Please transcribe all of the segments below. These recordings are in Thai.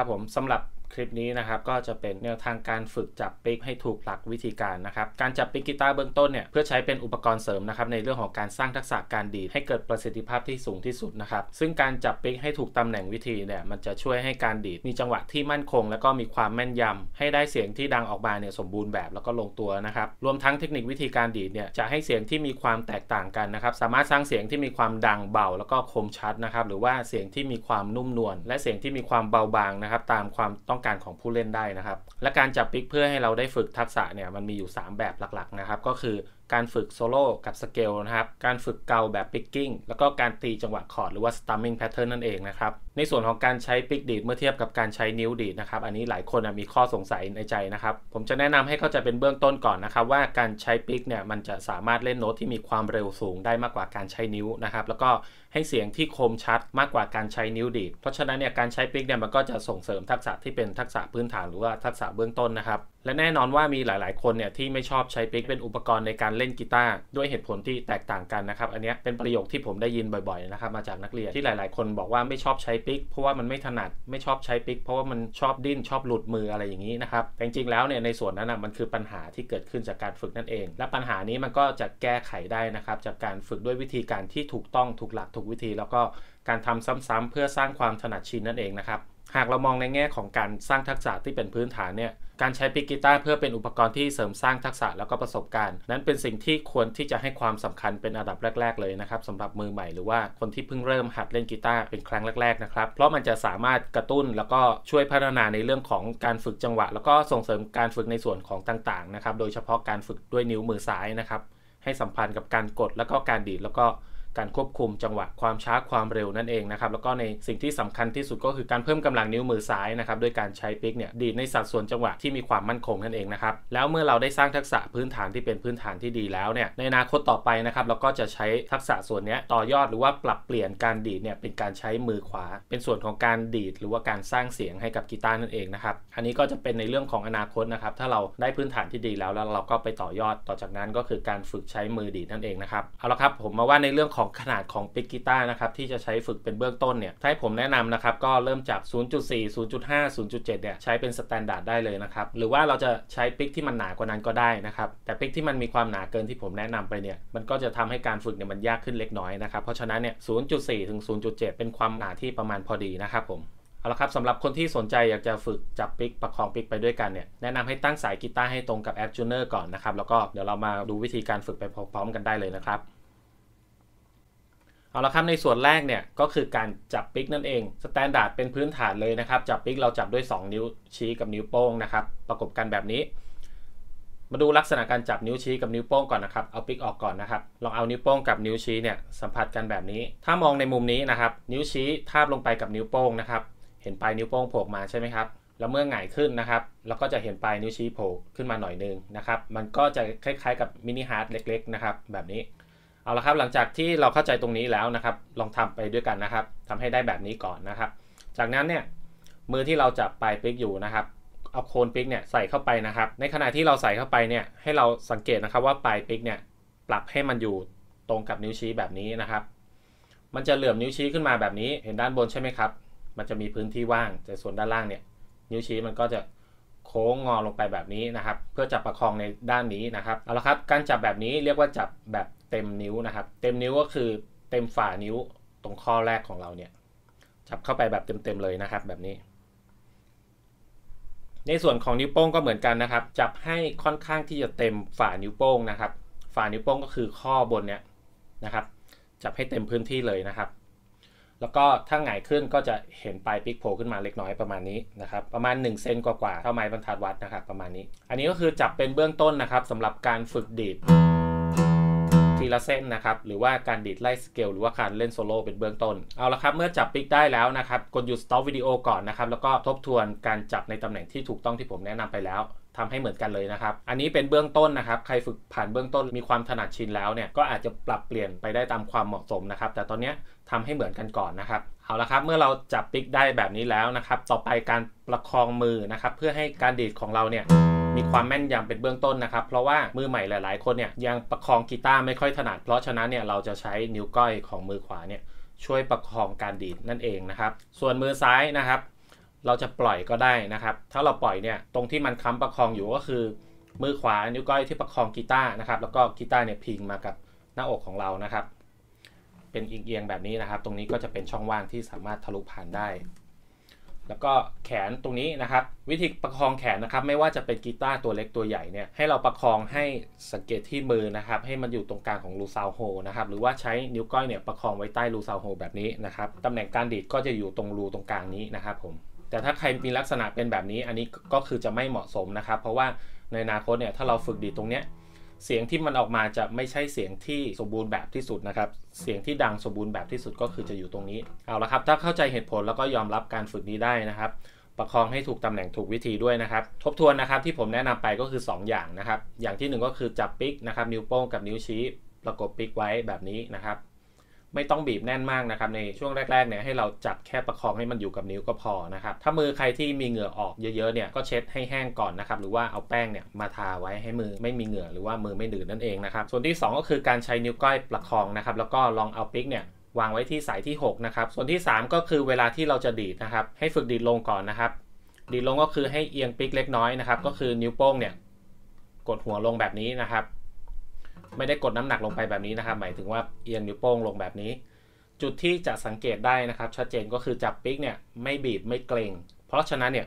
ครับผมสำหรับ คลิปนี้นะครับก็จะเป็นแนวทางการฝึกจับปิกให้ถูกหลักวิธีการนะครับการจับปิกกีตาร์เบื้องต้นเนี่ยเพื่อใช้เป็นอุปกรณ์เสริมนะครับในเรื่องของการสร้างทักษะการดีดให้เกิดประสิทธิภาพที่สูงที่สุดนะครับซึ่งการจับปิกให้ถูกตำแหน่งวิธีเนี่ยมันจะช่วยให้การดีดมีจังหวะที่มั่นคง แล้วก็มีความแม่นยำให้ได้เสียงที่ดังออกมาเนี่ยสมบูรณ์แบบแล้วก็ลงตัวนะครับรวมทั้งเทคนิควิธีการดีดเนี่ยจะให้เสียงที่มีความแตกต่างกันนะครับสามารถสร้างเสียงที่มีความดังเบา แล้วก็คมชัดนะครับหรือว่าเสียงที่มีความนุ่มนวลและเสียงที่มีความเบาบางนะครับตามความต้องการของผู้เล่นได้นะครับ และการจับปิกเพื่อให้เราได้ฝึกทักษะเนี่ยมันมีอยู่ 3 แบบหลักๆนะครับ ก็คือ การฝึกโซโล่กับสเกลนะครับ การฝึกเกาแบบ picking แล้วก็การตีจังหวะคอร์ดหรือว่า strumming pattern นั่นเองนะครับ ในส่วนของการใช้ปิกดีดเมื่อเทียบกับการใช้นิ้วดีดนะครับ อันนี้หลายคนมีข้อสงสัยในใจนะครับ ผมจะแนะนำให้เข้าใจเป็นเบื้องต้นก่อนนะครับ ว่าการใช้ปิกเนี่ยมันจะสามารถเล่นโน้ตที่มีความเร็วสูงได้มากกว่าการใช้นิ้วนะครับ แล้วก็ให้เสียงที่คมชัดมากกว่าการใช้นิ้วดีด เพราะฉะนั้นเนี่ยการใช้ปิกเนี่ยมันก็จะส่งเสริมทักษะที่เป็นทักษะพื้นฐานหรือว่าทักษะเบื้องต้นนะครับและแน่นอนว่ามีหลาย ๆ คนเนี่ยที่ไม่ชอบใช้ปิกเป็นอุปกรณ์ในการเล่นกีตาร์ด้วยเหตุผลที่แตกต่างกันนะครับ อันนี้เป็นประโยคที่ผมได้ยินบ่อย ๆ นะครับมาจากนักเรียนที่หลาย ๆ คนบอกว่าไม่ชอบใช้ปิกเพราะว่ามันไม่ถนัดไม่ชอบใช้ปิกเพราะว่ามันชอบดิ้นชอบหลุดมืออะไรอย่างนี้นะครับแต่จริง ๆ แล้วเนี่ยในส่วนนั้นนะมันคือปัญหาที่เกิดขึ้นจากการฝึกนั่นเอง และปัญหานี้มันก็จะแก้ไขได้นะครับจากการฝึกด้วยวิธีการที่ถูกต้องถูกหลักถูกวิธี แล้วก็การทำซ้ำๆเพื่อสร้างความถนัดชินนั่นเองนะครับ หากเรามองในแง่ของการสร้างทักษะที่เป็นพื้นฐานเนี่ยการใช้ปิกกีตาร์เพื่อเป็นอุปกรณ์ที่เสริมสร้างทักษะแล้วก็ประสบการณ์ นั้นเป็นสิ่งที่ควรที่จะให้ความสำคัญเป็นอันดับแรก ๆ เลยนะครับสำหรับมือใหม่หรือว่าคนที่เพิ่งเริ่มหัดเล่นกีตาร์เป็นครั้งแรกๆนะครับเพราะมันจะสามารถกระตุ้นแล้วก็ช่วยพัฒนาในเรื่องของการฝึกจังหวะ แล้วก็ส่งเสริมการฝึกในส่วนของต่างๆนะครับโดยเฉพาะการฝึกด้วยนิ้วมือซ้ายนะครับให้สัมพันธ์กับการกดแล้วก็การดีดแล้วก็ การควบคุมจังหวะความช้าความเร็วนั่นเองนะครับแล้วก็ในสิ่งที่สำคัญที่สุดก็คือการเพิ่มกำลังนิ้วมือซ้ายนะครับด้วยการใช้ปิกเนี่ยดีดในสัดส่วนจังหวะที่มีความมั่นคงนั่นเองนะครับแล้วเมื่อเราได้สร้างทักษะพื้นฐานที่เป็นพื้นฐานที่ดีแล้วเนี่ยในอนาคตต่อไปนะครับเราก็จะใช้ทักษะส่วนนี้ต่อยอดหรือว่าปรับเปลี่ยนการดีดเนี่ยเป็นการใช้มือขวา เป็นส่วนของการดีดหรือว่าการสร้างเสียงให้กับกีตาร์นั่นเองนะครับอันนี้ก็จะเป็นในเรื่องของอนาคตนะครับถ้าเราได้พื้นฐานที่ดีแล้วแล้วเราก็ไปต่อยอดต่อจากนั้นก็คือการฝึกใช้มือดีดนั่นเองนะครับเอาละครับผมมาว่าในเรื่องของขนาดของปิกกีตาร์นะครับที่จะใช้ฝึกเป็นเบื้องต้นเนี่ยถ้าให้ผมแนะนำนะครับก็เริ่มจาก 0.4 0.5 0.7เนี่ยใช้เป็น standard ได้เลยนะครับหรือว่าเราจะใช้ปิกที่มันหนากว่านั้นก็ได้นะครับแต่ปิกที่มันมีความหนาเกินที่ผมแนะนำไปเนี่ยมันก็จะทำให้การฝึกเนี่ยมันยากขึ้นเล็กน้อยนะครับเพราะฉะนั้นเนี่ย 0.4 ถึง 0.7 เป็นความหนาที่ประมาณพอดีนะครับผมเอาละครับสำหรับคนที่สนใจอยากจะฝึกจับปิกประคองปิกไปด้วยกันเนี่ยแนะนำให้ตั้งสายกีตาร์ให้ตรงกับแอป tuner ก่อนนะครับแล้วก็เดี๋ยวเรามาดูวิธีการฝึกไปพร้อมๆกันได้เลยนะครับ เอาละครับในส่วนแรกเนี่ยก็คือการจับปิกนั่นเอง standard เป็นพื้นฐานเลยนะครับ จับปิกเราจับด้วย 2 นิ้วชี้กับนิ้วโป้งนะครับ ประกบกันแบบนี้ มาดูลักษณะการจับนิ้วชี้กับนิ้วโป้งก่อนนะครับเอาปิกออกก่อนนะครับลองเอานิ้วโป้งกับนิ้วชี้เนี่ยสัมผัสกันแบบนี้ ถ้ามองในมุมนี้นะครับ นิ้วชี้ทาบลงไปกับนิ้วโป้งนะครับเห็นปลายนิ้วโป้งโผล่มาใช่ไหมครับแล้วเมื่อหงายขึ้นนะครับเราก็จะเห็นปลายนิ้วชี้โผล่ขึ้นมาหน่อยนึงนะครับ มันก็จะคล้ายๆ กับ mini heart เล็ก ๆ นะครับ แบบนี้ เอาละครับหลังจากที่เราเข้าใจตรงนี้แล้วนะครับ ลองทำไปด้วยกันนะครับทำให้ได้แบบนี้ก่อนนะครับ จากนั้นเนี่ยมือที่เราจับปลายปิกอยู่นะครับเอาโคนปิกเนี่ยใส่เข้าไปนะครับ ในขณะที่เราใส่เข้าไปเนี่ยให้เราสังเกตนะครับว่าปลายปิกเนี่ยปรับให้มันอยู่ตรงกับนิ้วชี้แบบนี้นะครับ มันจะเหลื่อมนิ้วชี้ขึ้นมาแบบนี้เห็นด้านบนใช่ไหมครับ มันจะมีพื้นที่ว่าง แต่ส่วนด้านล่างเนี่ยนิ้วชี้มันก็จะโค้งงอลงไปแบบนี้นะครับ เพื่อจับประคองในด้านนี้นะครับเอาละครับการจับแบบนี้เรียกว่าจับแบบ เต็มนิ้วนะครับ เต็มนิ้วก็คือเต็มฝ่านิ้วตรงข้อแรกของเราเนี่ยจับเข้าไปแบบเต็มๆเลยนะครับแบบนี้ ในส่วนของนิ้วโป้งก็เหมือนกันนะครับ จับให้ค่อนข้างที่จะเต็มฝ่านิ้วโป้งนะครับ ฝ่านิ้วโป้งก็คือข้อบนเนี่ยนะครับ จับให้เต็มพื้นที่เลยนะครับ แล้วก็ถ้าหงายขึ้นก็จะเห็นปลายปิกโผล่ขึ้นมาเล็กน้อยประมาณนี้นะครับ ประมาณ1เซนกว่าๆเท่าไม้บรรทัดวัดนะครับ ประมาณนี้ อันนี้ก็คือจับเป็นเบื้องต้นนะครับสำหรับการฝึกดีด ทีละเส้นนะครับ หรือว่าการดีดไล่สเกลหรือว่าการเล่นโซโล่เป็นเบื้องต้น เอาละครับ เมื่อจับปิกได้แล้วนะครับ กดหยุด stop วิดีโอก่อนนะครับ แล้วก็ทบทวนการจับในตำแหน่งที่ถูกต้องที่ผมแนะนำไปแล้วทำให้เหมือนกันเลยนะครับ อันนี้เป็นเบื้องต้นนะครับ ใครฝึกผ่านเบื้องต้นมีความถนัดชินแล้วเนี่ย ก็อาจจะปรับเปลี่ยนไปได้ตามความเหมาะสมนะครับ แต่ตอนนี้ทำให้เหมือนกันก่อนนะครับ เอาละครับ เมื่อเราจับปิกได้แบบนี้แล้วนะครับ ต่อไปการประคองมือนะครับ เพื่อให้การดีดของเราเนี่ย มีความแม่นยำเป็นเบื้องต้นนะครับ เพราะว่ามือใหม่หลาย ๆ คนเนี่ยยังประคองกีตาร์ไม่ค่อยถนัด เพราะฉะนั้นเนี่ยเราจะใช้นิ้วก้อยของมือขวาเนี่ยช่วยประคองการดีดนั่นเองนะครับ ส่วนมือซ้ายนะครับ เราจะปล่อยก็ได้นะครับ ถ้าเราปล่อยเนี่ยตรงที่มันค้ำประคองอยู่ก็คือ มือขวานิ้วก้อยที่ประคองกีตาร์นะครับ แล้วก็กีตาร์เนี่ยพิงมากับหน้าอกของเรานะครับ เป็นเอียงๆแบบนี้นะครับ ตรงนี้ก็จะเป็นช่องว่างที่สามารถทะลุผ่านได้ แล้วก็แขนตรงนี้นะครับ วิธีประคองแขนนะครับ ไม่ว่าจะเป็นกีตาร์ตัวเล็กตัวใหญ่เนี่ยให้เราประคองให้สังเกตที่มือนะครับ ให้มันอยู่ตรงกลางของลูซาวโฮนะครับหรือว่าใช้นิ้วก้อยเนี่ยประคองไว้ใต้ลูซาวโฮแบบนี้นะครับตำแหน่งการดีดก็จะอยู่ตรงรูตรงกลางนี้นะครับผมแต่ถ้าใครมีลักษณะเป็นแบบนี้อันนี้ก็คือจะไม่เหมาะสมนะครับ เพราะว่าในอนาคตเนี่ยถ้าเราฝึกดีดตรงเนี้ย เสียงที่มันออกมาจะไม่ใช่เสียงที่สมบูรณ์แบบที่สุดนะครับ เสียงที่ดังสมบูรณ์แบบที่สุดก็คือจะอยู่ตรงนี้ เอาละครับ ถ้าเข้าใจเหตุผลแล้วก็ยอมรับการฝึกนี้ได้นะครับ ประคองให้ถูกตำแหน่งถูกวิธีด้วยนะครับ ทบทวนนะครับที่ผมแนะนำไปก็คือ 2 อย่างนะครับ อย่างที่ 1 ก็คือจับปิกนะครับ นิ้วโป้งกับนิ้วชี้ประกบปิกไว้แบบนี้นะครับ ไม่ต้องบีบแน่นมากนะครับในช่วงแรกๆเนี่ยให้เราจับแค่ประคองให้มันอยู่กับนิ้วก็พอนะครับถ้ามือใครที่มีเหงื่อออกเยอะๆเนี่ยก็เช็ดให้แห้งก่อนนะครับหรือว่าเอาแป้งเนี่ยมาทาไว้ให้มือไม่มีเหงื่อหรือว่ามือไม่หนืดนั่นเองนะครับส่วนที่ 2 ก็คือการใช้นิ้วก้อยประคองนะครับแล้วก็ลองเอาปิกเนี่ยวางไว้ที่สายที่6นะครับส่วนที่ 3 ก็คือเวลาที่เราจะดีดนะครับให้ฝึกดีดลงก่อนนะครับดีดลงก็คือให้เอียงปิกเล็กน้อยนะครับก็คือนิ้วโป้งเนี่ยกดหัวลงแบบนี้นะครับ ไม่ได้กดน้ำหนักลงไปแบบนี้นะครับ หมายถึงว่าเอียงนิ้วโป้งลงแบบนี้ จุดที่จะสังเกตได้นะครับ ชัดเจนก็คือจับปิกเนี่ยไม่บีบไม่เกรงเพราะฉะนั้นเนี่ย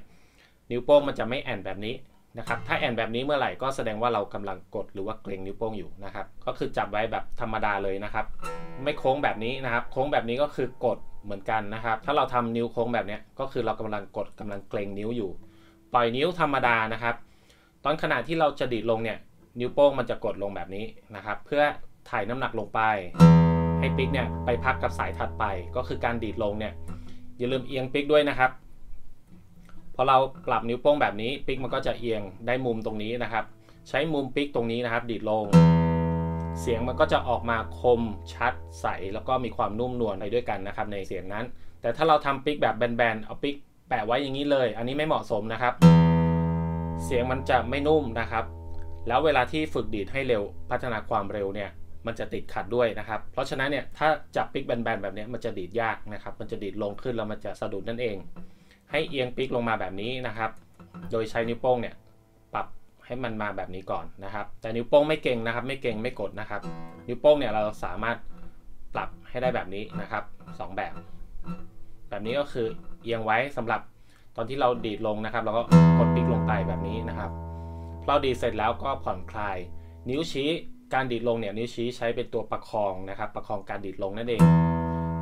นิ้วโป้งมันจะไม่แอนแบบนี้นะครับ ถ้าแอนแบบนี้เมื่อไหร่ก็แสดงว่าเรากำลังกดหรือว่าเกรงนิ้วโป้งอยู่นะครับ ก็คือจับไว้แบบธรรมดาเลยนะครับ ไม่โค้งแบบนี้นะครับ โค้งแบบนี้ก็คือกดเหมือนกันนะครับ ถ้าเราทำนิ้วโค้งแบบนี้ก็คือเรากำลังกดกำลังเกรงนิ้วอยู่ ปล่อยนิ้วธรรมดานะครับ ตอนขณะที่เราจะดีดลงเนี่ย นิ้วโป้งมันจะกดลงแบบนี้นะครับ เพื่อถ่ายน้ำหนักลงไป ให้ปิกเนี่ยไปพักกับสายถัดไป ก็คือการดีดลงเนี่ยอย่าลืมเอียงปิกด้วยนะครับพอเราปรับนิ้วโป้งแบบนี้ปิกมันก็จะเอียงได้มุมตรงนี้นะครับ ใช้มุมปิกตรงนี้นะครับ ดีดลง เสียงมันก็จะออกมาคมชัดใสแล้วก็มีความนุ่มนวลไปด้วยกันนะครับ ในเสียงนั้น แต่ถ้าเราทำปิกแบบแบนๆเอาปิกแปะไว้อย่างนี้เลย อันนี้ไม่เหมาะสมนะครับ เสียงมันจะไม่นุ่มนะครับ แล้วเวลาที่ฝึกดีดให้เร็วพัฒนาความเร็วเนี่ยมันจะติดขัดด้วยนะครับ เพราะฉะนั้นเนี่ยถ้าจับปิกแบนๆแบบนี้มันจะดีดยากนะครับ มันจะดีดลงขึ้นแล้วมันจะสะดุดนั่นเอง ให้เอียงปิกลงมาแบบนี้นะครับ โดยใช้นิ้วโป้งเนี่ยปรับให้มันมาแบบนี้ก่อนนะครับ แต่นิ้วโป้งไม่เก่งนะครับ ไม่เก่งไม่กดนะครับ นิ้วโป้งเนี่ยเราสามารถปรับให้ได้แบบนี้นะครับสองแบบ แบบนี้ก็คือเอียงไว้สำหรับตอนที่เราดีดลงนะครับเราก็กดปิกลงไปแบบนี้นะครับ เราดีดเสร็จแล้วก็ผ่อนคลาย นิ้วชี้การดีดลงเนี่ยนิ้วชี้ใช้เป็นตัวประคองนะครับ ประคองการดีดลงนั่นเอง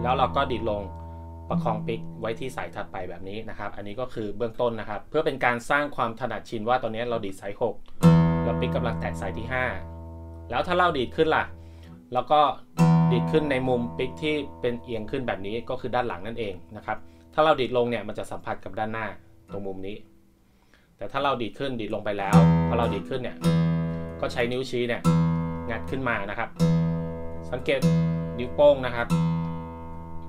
แล้วเราก็ดีดลงประคองปิกไว้ที่สายถัดไปแบบนี้นะครับ อันนี้ก็คือเบื้องต้นนะครับ เพื่อเป็นการสร้างความถนัดชินว่าตอนนี้เราดีดสาย6แล้วปิกกำลังแตะสายที่ 5 แล้วถ้าเราดีดขึ้นล่ะ แล้วก็ดีดขึ้นในมุมปิกที่เป็นเอียงขึ้นแบบนี้ก็คือด้านหลังนั่นเองนะครับถ้าเราดีดลงเนี่ยมันจะสัมผัสกับด้านหน้าตรงมุมนี้ แต่ถ้าเราดีดขึ้นดีดลงไปแล้วพอเราดีดขึ้นเนี่ยก็ใช้นิ้วชี้เนี่ยงัดขึ้นมานะครับ สังเกตนิ้วโป้งนะครับ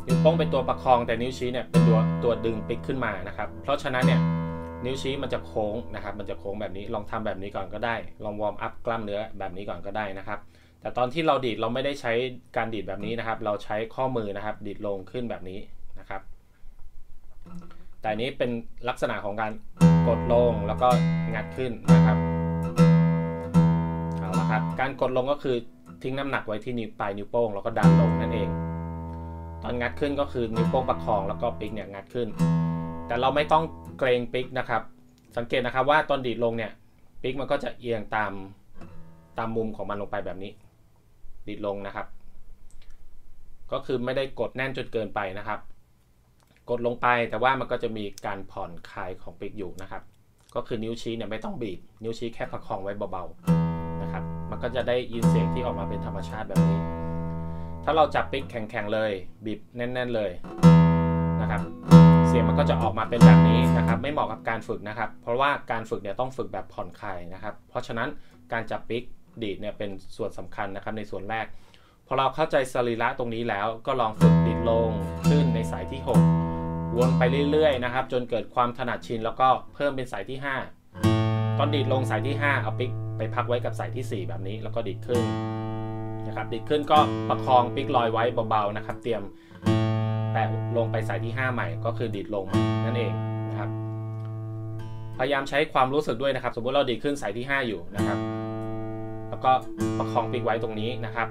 นิ้วโป้งเป็นตัวประคองแต่นิ้วชี้เนี่ยเป็นตัวตัวดึงปิกขึ้นมานะครับ เพราะฉะนั้นเนี่ยนิ้วชี้มันจะโค้งนะครับ มันจะโค้งแบบนี้ลองทำแบบนี้ก่อนก็ได้ ลองวอร์มอัพกล้ามเนื้อแบบนี้ก่อนก็ได้นะครับ แต่ตอนที่เราดีดเราไม่ได้ใช้การดีดแบบนี้นะครับ เราใช้ข้อมือนะครับ ดีดลงขึ้นแบบนี้นะครับ แต่นี้เป็นลักษณะของการ กดลงแล้วก็งัดขึ้นนะครับเอาละครับการกดลงก็คือทิ้งน้ำหนักไว้ที่นิ้วปลายนิ้วโป้งแล้วก็ดันลงนั่นเอง ตอนงัดขึ้นก็คือนิ้วโป้งประคองแล้วก็ปิ๊กเนี่ยงัดขึ้น แต่เราไม่ต้องเกรงปิ๊กนะครับ สังเกตนะครับว่าตอนดีดลงเนี่ยปิ๊กมันก็จะเอียงตามตามมุมของมันลงไปแบบนี้ ดีดลงนะครับ ก็คือไม่ได้กดแน่นจนเกินไปนะครับ กดลงไปแต่ว่ามันก็จะมีการผ่อนคลายของปิกอยู่นะครับ ก็คือนิ้วชี้เนี่ยไม่ต้องบีบ นิ้วชี้แค่ประคองไว้เบาๆนะครับ มันก็จะได้ยินเสียงที่ออกมาเป็นธรรมชาติแบบนี้ ถ้าเราจับปิกแข็งๆเลย บีบแน่น ๆเลยนะครับ เสียงมันก็จะออกมาเป็นแบบนี้นะครับ ไม่เหมาะกับการฝึกนะครับ เพราะว่าการฝึกเนี่ยต้องฝึกแบบผ่อนคลายนะครับ เพราะฉะนั้นการจับปิกดีดเนี่ยเป็นส่วนสำคัญนะครับในส่วนแรก พอเราเข้าใจสรีระตรงนี้แล้วก็ลองฝึกดีดลงขึ้นในสายที่ 6 วนไปเรื่อยๆนะครับ จนเกิดความถนัดชินแล้วก็เพิ่มเป็นสายที่ 5 ตอนดีดลงสายที่ 5 เอาปิกไปพักไว้กับสายที่ 4 แบบนี้แล้วก็ดีดขึ้นนะครับดีดขึ้นก็ประคองปิกลอยไว้เบาๆนะครับ เตรียมแปะลงไปสายที่ 5 ใหม่ก็คือดีดลงนั่นเองนะครับ พยายามใช้ความรู้สึกด้วยนะครับ สมมติเราดีขึ้นสายที่ 5 อยู่นะครับ แล้วก็ประคองปิกไว้ตรงนี้นะครับ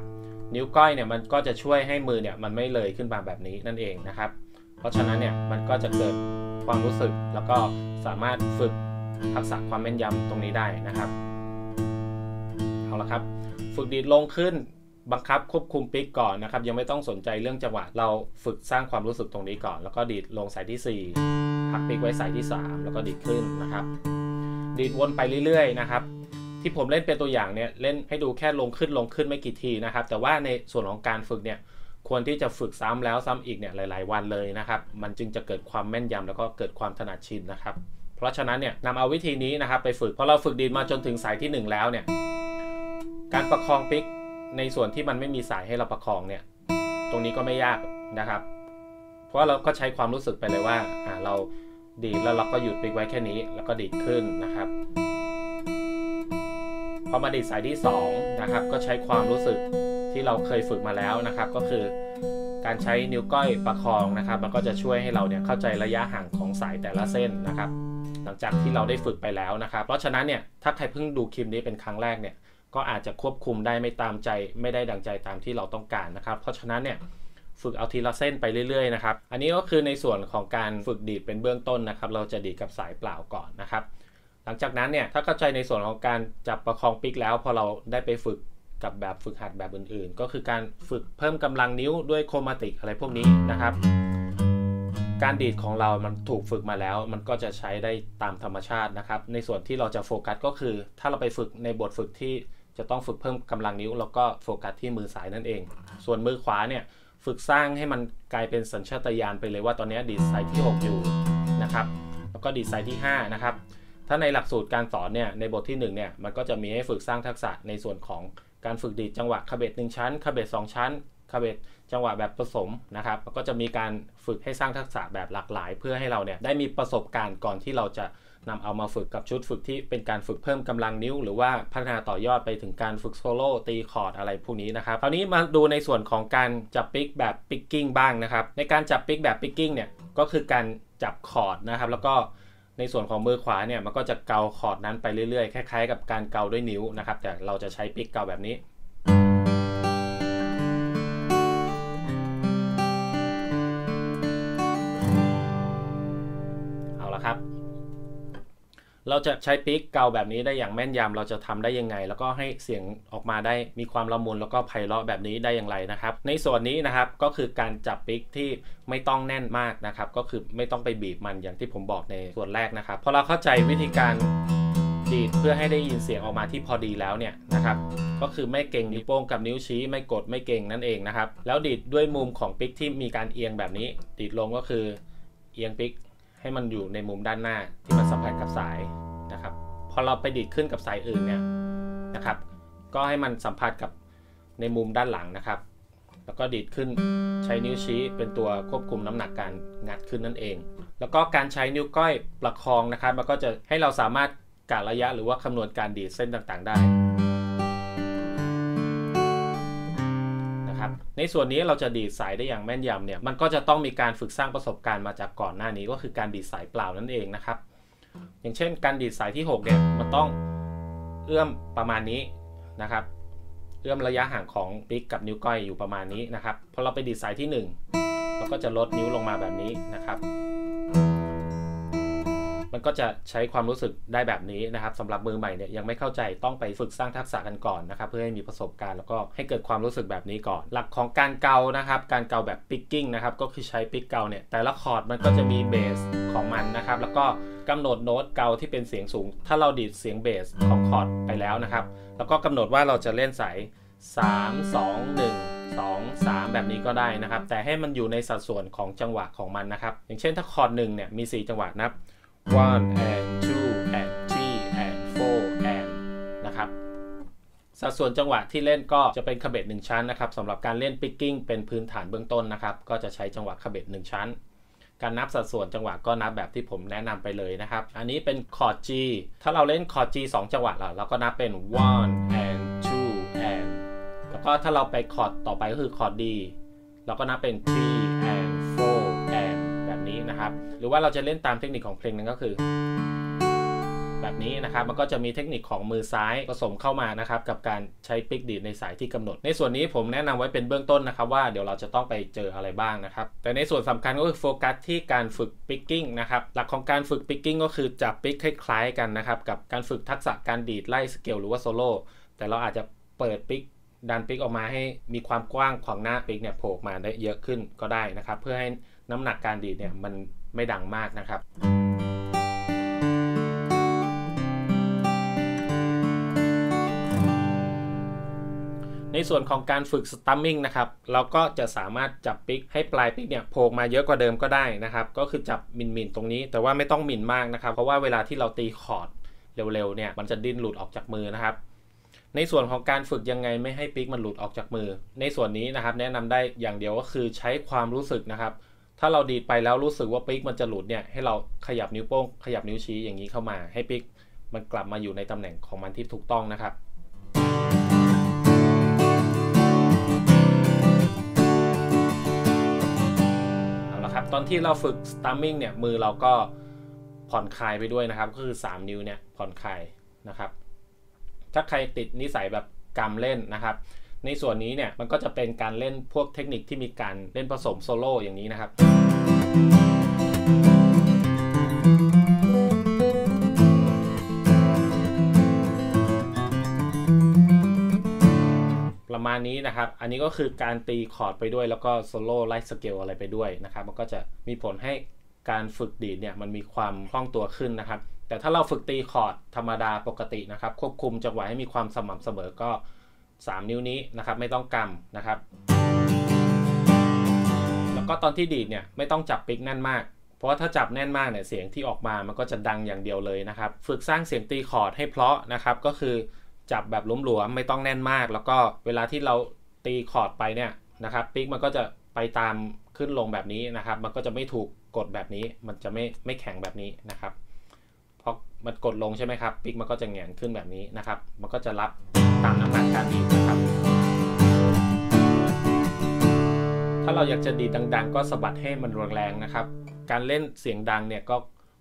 นิ้วก้อยเนี่ยมันก็จะช่วยให้มือเนี่ยมันไม่เลยขึ้นมาแบบนี้นั่นเองนะครับ เพราะฉะนั้นเนี่ยมันก็จะเกิดความรู้สึกแล้วก็สามารถฝึกทักษะความแม่นยำตรงนี้ได้นะครับเอาละครับ ฝึกดีดลงขึ้นบังคับควบคุมปิกก่อนนะครับ ยังไม่ต้องสนใจเรื่องจังหวะเราฝึกสร้างความรู้สึกตรงนี้ก่อน แล้วก็ดีดลงสายที่ 4 พักปิกไว้สายที่ 3 แล้วก็ดีดขึ้นนะครับ ดีดวนไปเรื่อยๆนะครับ ที่ผมเล่นเป็นตัวอย่างเนี่ยเล่นให้ดูแค่ลงขึ้นลงขึ้นไม่กี่ทีนะครับ แต่ว่าในส่วนของการฝึกเนี่ยควรที่จะฝึกซ้ำแล้วซ้ำอีกเนี่ยหลาย ๆ วันเลยนะครับ มันจึงจะเกิดความแม่นยำแล้วก็เกิดความถนัดชินนะครับ เพราะฉะนั้นเนี่ยนำเอาวิธีนี้นะครับไปฝึกพอเราฝึกดีมาจนถึงสายที่ 1 แล้วเนี่ยการประคองปิกในส่วนที่มันไม่มีสายให้เราประคองเนี่ยตรงนี้ก็ไม่ยากนะครับ เพราะเราก็ใช้ความรู้สึกไปเลยว่าอ่าเราดีดแล้วเราก็หยุดปิกไว้แค่นี้ แล้วก็ดีดขึ้นนะครับ พอมาดีดสายที่2นะครับก็ใช้ความรู้สึกที่เราเคยฝึกมาแล้วนะครับ ก็คือการใช้นิ้วก้อยประคองนะครับ มันก็จะช่วยให้เราเนี่ยเข้าใจระยะห่างของสายแต่ละเส้นนะครับ หลังจากที่เราได้ฝึกไปแล้วนะครับ เพราะฉะนั้นเนี่ยถ้าใครเพิ่งดูคลิปนี้เป็นครั้งแรกเนี่ยก็อาจจะควบคุมได้ไม่ตามใจ ไม่ได้ดังใจตามที่เราต้องการนะครับ เพราะฉะนั้นเนี่ยฝึกเอาทีละเส้นไปเรื่อยๆนะครับ อันนี้ก็คือในส่วนของการฝึกดีดเป็นเบื้องต้นนะครับ เราจะดีดกับสายเปล่าก่อนนะครับ หลังจากนั้นเนี่ยถ้าเข้าใจในส่วนของการจับประคองปิกแล้ว พอเราได้ไปฝึกกับแบบฝึกหัดแบบอื่นๆ ก็คือการฝึกเพิ่มกำลังนิ้วด้วยโครมาติกอะไรพวกนี้นะครับ การดีดของเรามันถูกฝึกมาแล้ว มันก็จะใช้ได้ตามธรรมชาตินะครับ ในส่วนที่เราจะโฟกัสก็คือ ถ้าเราไปฝึกในบทฝึกที่จะต้องฝึกเพิ่มกำลังนิ้ว แล้วก็โฟกัสที่มือซ้ายนั่นเอง ส่วนมือขวาเนี่ยฝึกสร้างให้มันกลายเป็นสัญชาตญาณไปเลยว่าตอนนี้ดีดสายที่ 6 อยู่นะครับ แล้วก็ดีดสายที่ 5 นะครับ ถ้าในหลักสูตรการสอนเนี่ยในบทที่1เนี่ยมันก็จะมีให้ฝึกสร้างทักษะในส่วนของการฝึกดีดจังหวะคาเบต1ชั้นคาเบต2ชั้นคาเบตจังหวะแบบผสมนะครับก็จะมีการฝึกให้สร้างทักษะแบบหลากหลาย เพื่อให้เราเนี่ยได้มีประสบการณ์ก่อนที่เราจะนำเอามาฝึกกับชุดฝึกที่เป็นการฝึกเพิ่มกำลังนิ้ว หรือว่าพัฒนาต่อยอดไปถึงการฝึกโซโล่ตีคอร์ดอะไรพวกนี้นะครับคราวนี้มาดูในส่วนของการจับปิกแบบ picking บ้างนะครับในการจับปิกแบบ picking เนี่ยก็คือการจับคอร์ดนะครับแล้วก็ ในส่วนของมือขวาเนี่ยมันก็จะเกาคอร์ดนั้นไปเรื่อยๆ คล้ายๆ กับการเกาด้วยนิ้วนะครับ แต่เราจะใช้ปิกเกาแบบนี้ เราจะใช้ปิกเกาแบบนี้ได้อย่างแม่นยำเราจะทำได้ยังไง แล้วก็ให้เสียงออกมาได้มีความละมุนแล้วก็ไพเราะแบบนี้ได้อย่างไรนะครับ ในส่วนนี้นะครับก็คือการจับปิกที่ไม่ต้องแน่นมากนะครับ ก็คือไม่ต้องไปบีบมันอย่างที่ผมบอกในส่วนแรกนะครับพอเราเข้าใจวิธีการดีดเพื่อให้ได้ยินเสียงออกมาที่พอดีแล้วเนี่ยนะครับ ก็คือไม่เก่งนิ้วโป้งกับนิ้วชี้ไม่กดไม่เก่งนั่นเองนะครับ แล้วดีดด้วยมุมของปิกที่มีการเอียงแบบนี้ ดีดลงก็คือเอียงปิก ให้มันอยู่ในมุมด้านหน้าที่มันสัมผัสกับสายนะครับพอเราไปดีดขึ้นกับสายอื่นเนี่ยนะครับ ก็ให้มันสัมผัสกับในมุมด้านหลังนะครับ แล้วก็ดีดขึ้นใช้นิ้วชี้เป็นตัวควบคุมน้ำหนักการงัดขึ้นนั่นเอง แล้วก็การใช้นิ้วก้อยประคองนะครับ มันก็จะให้เราสามารถกะระยะหรือว่าคำนวณการดีดเส้นต่างๆ ได้ ในส่วนนี้เราจะดีดสายได้อย่างแม่นยำเนี่ย มันก็จะต้องมีการฝึกสร้างประสบการณ์มาจากก่อนหน้านี้ก็คือการดีดสายเปล่านั่นเองนะครับ อย่างเช่น การดีดสายที่6เนี่ยมันต้องเอื้อมประมาณนี้นะครับ เอื้อมระยะห่างของปิ๊กกับนิ้วก้อยอยู่ประมาณนี้นะครับ พอเราไปดีดสายที่ 1 เราก็จะลดนิ้วลงมาแบบนี้นะครับ มันก็จะใช้ความรู้สึกได้แบบนี้นะครับสำหรับมือใหม่เนี่ยยังไม่เข้าใจต้องไปฝึกสร้างทักษะกันก่อนนะครับเพื่อให้มีประสบการณ์แล้วก็ให้เกิดความรู้สึกแบบนี้ก่อน หลักของการเกานะครับการเกาแบบ picking นะครับก็คือใช้ปิกเกาเนี่ยแต่ละคอร์ดมันก็จะมีเบสของมันนะครับแล้วก็กำหนดโน้ตเกาที่เป็นเสียงสูง ถ้าเราดีดเสียงเบสของคอร์ดไปแล้วนะครับแล้วก็กำหนดว่าเราจะเล่นสาย3 2 1 2 3 แบบนี้ก็ได้นะครับ แต่ให้มันอยู่ในสัดส่วนของจังหวะของมันนะครับ อย่างเช่นถ้าคอร์ดหนึ่งเนี่ยมี 4 จังหวะนับ one and two and three and four and นะครับ สัดส่วนจังหวะที่เล่นก็จะเป็นเขบ็ต1ชั้นนะครับสำหรับการเล่น picking เป็นพื้นฐานเบื้องต้นนะครับ ก็จะใช้จังหวะเขบ็ต1ชั้น การนับสัดส่วนจังหวะก็นับแบบที่ผมแนะนำไปเลยนะครับ อันนี้เป็นคอร์ด G ถ้าเราเล่นคอร์ด G 2 จังหวะเราเราก็นับเป็น one and two and แล้วก็ถ้าเราไปคอร์ดต่อไปก็คือคอร์ด D เราก็นับเป็น three นี้นะครับ หรือว่าเราจะเล่นตามเทคนิคของเพลงนั้นก็คือ แบบนี้นะครับ มันก็จะมีเทคนิคของมือซ้ายผสมเข้ามานะครับ กับการใช้ปิกดีดในสายที่กำหนด ในส่วนนี้ผมแนะนำไว้เป็นเบื้องต้นนะครับ ว่าเดี๋ยวเราจะต้องไปเจออะไรบ้างนะครับ แต่ในส่วนสำคัญก็คือโฟกัสที่การฝึก picking นะครับ หลักของการฝึก picking ก็คือจับปิกคล้ายๆกันนะครับ กับการฝึกทักษะการดีดไล่สเกลหรือว่าโซโล่ แต่เราอาจจะเปิดปิกดันปิกออกมาให้มีความกว้างของหน้าปิกเนี่ยโผล่มาได้เยอะขึ้นก็ได้นะครับ เพื่อให้ น้ำหนักการดีดเนี่ยมันไม่ดังมากนะครับในส่วนของการฝึก strumming นะครับ เราก็จะสามารถจับปิกให้ปลายปิกเนี่ยโผล่มาเยอะกว่าเดิมก็ได้นะครับ ก็คือจับหมิ่นหมิ่นตรงนี้ แต่ว่าไม่ต้องหมิ่นมากนะครับ เพราะว่าเวลาที่เราตีคอร์ดเร็วๆเนี่ยมันจะดิ้นหลุดออกจากมือนะครับ ในส่วนของการฝึกยังไงไม่ให้ปิกมันหลุดออกจากมือ ในส่วนนี้นะครับ แนะนำได้อย่างเดียวก็คือใช้ความรู้สึกนะครับ ถ้าเราดีดไปแล้วรู้สึกว่าปิกมันจะหลุดเนี่ยให้เราขยับนิ้วโป้งขยับนิ้วชี้อย่างนี้เข้ามาให้ปิกมันกลับมาอยู่ในตำแหน่งของมันที่ถูกต้องนะครับเอาละครับตอนที่เราฝึก strumming เนี่ยมือเราก็ผ่อนคลายไปด้วยนะครับ ก็คือ 3 นิ้วเนี่ยผ่อนคลายนะครับ ถ้าใครติดนิสัยแบบกำเล่นนะครับ ในส่วนนี้เนี่ยมันก็จะเป็นการเล่นพวกเทคนิคที่มีการเล่นผสมโซโล่อย่างนี้นะครับประมาณนี้นะครับ อันนี้ก็คือการตีคอร์ดไปด้วยแล้วก็โซโล่ไล่สเกลอะไรไปด้วยนะครับ มันก็จะมีผลให้การฝึกดีดเนี่ยมันมีความคล่องตัวขึ้นนะครับ แต่ถ้าเราฝึกตีคอร์ดธรรมดาปกตินะครับ ควบคุมจังหวะให้มีความสม่ำเสมอก็ 3 นิ้วนี้นะครับไม่ต้องกำนะครับ แล้วก็ตอนที่ดีดเนี่ยไม่ต้องจับปิกแน่นมาก เพราะว่าถ้าจับแน่นมากเนี่ยเสียงที่ออกมามันก็จะดังอย่างเดียวเลยนะครับ ฝึกสร้างเสียงตีคอร์ดให้เพราะนะครับ ก็คือจับแบบหลวมๆไม่ต้องแน่นมาก แล้วก็เวลาที่เราตีคอร์ดไปเนี่ยนะครับปิกมันก็จะไปตามขึ้นลงแบบนี้นะครับ มันก็จะไม่ถูกกดแบบนี้ มันจะไม่ไม่แข็งแบบนี้นะครับพอมันกดลงใช่ไหมครับปิกมันก็จะแหงนขึ้นแบบนี้นะครับ มันก็จะรับ ตามน้ำหนักการดีดนะครับ ถ้าเราอยากจะดีดดัง ๆ ก็สะบัดให้มันแรงๆนะครับ การเล่นเสียงดังเนี่ยก็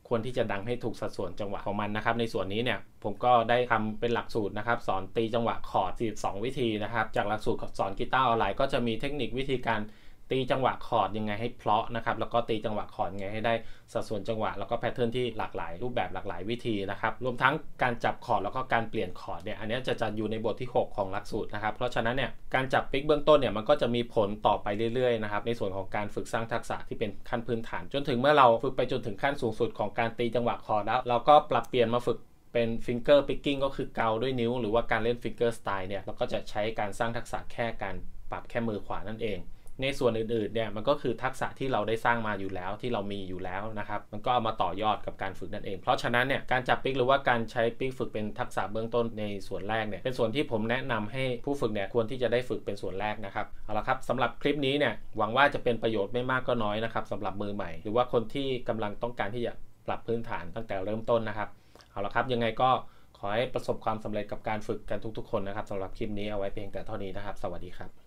ควรที่จะดังให้ถูกสัดส่วนจังหวะของมันนะครับ ในส่วนนี้เนี่ยผมก็ได้ทำเป็นหลักสูตรนะครับ สอนตีจังหวะคอร์ด42 วิธีนะครับ จากหลักสูตรสอนกีตาร์ออนไลน์ก็จะมีเทคนิควิธีการ ตีจังหวะคอร์ดยังไงให้เพราะนะครับแล้วก็ตีจังหวะคอร์ดยังไงให้ได้สัดส่วนจังหวะแล้วก็ pattern ที่หลากหลายรูปแบบหลากหลายวิธีนะครับรวมทั้งการจับคอร์ดแล้วก็การเปลี่ยนคอร์ดเนี่ยอันนี้จะจัดอยู่ในบทที่ 6 ของหลักสูตรนะครับเพราะฉะนั้นเนี่ยการจับปิกเบื้องต้นเนี่ยมันก็จะมีผลต่อไปเรื่อยๆนะครับในส่วนของการฝึกสร้างทักษะที่เป็นขั้นพื้นฐาน จนถึงเมื่อเราฝึกไปจนถึงขั้นสูงสุดของการตีจังหวะคอร์ดแล้วเราก็ปรับเปลี่ยนมาฝึกเป็น finger picking ก็คือเกาด้วยนิ้ว หรือว่าการเล่น fingerstyle เนี่ยเราก็จะใช้การสร้างทักษะแค่การปรับแค่มือขวานั่นเอง ในส่วนอื่นๆเนี่ยมันก็คือทักษะที่เราได้สร้างมาอยู่แล้วที่เรามีอยู่แล้วนะครับมันก็เอามาต่อยอดกับการฝึกนั่นเอง เพราะฉะนั้นเนี่ยการจับปิกหรือว่าการใช้ปิกฝึกเป็นทักษะเบื้องต้นในส่วนแรกเนี่ยเป็นส่วนที่ผมแนะนำให้ผู้ฝึกเนี่ยควรที่จะได้ฝึกเป็นส่วนแรกนะครับเอาละครับสำหรับคลิปนี้เนี่ยหวังว่าจะเป็นประโยชน์ไม่มากก็น้อยนะครับสำหรับมือใหม่ หรือว่าคนที่กำลังต้องการที่จะปรับพื้นฐานตั้งแต่เริ่มต้นนะครับเอาละครับยังไงก็ขอให้ประสบความสำเร็จกับการฝึกกันทุกๆ คนนะครับสำหรับคลิปนี้เอาไว้เพียงแต่เท่านี้นะครับ สวัสดีครับ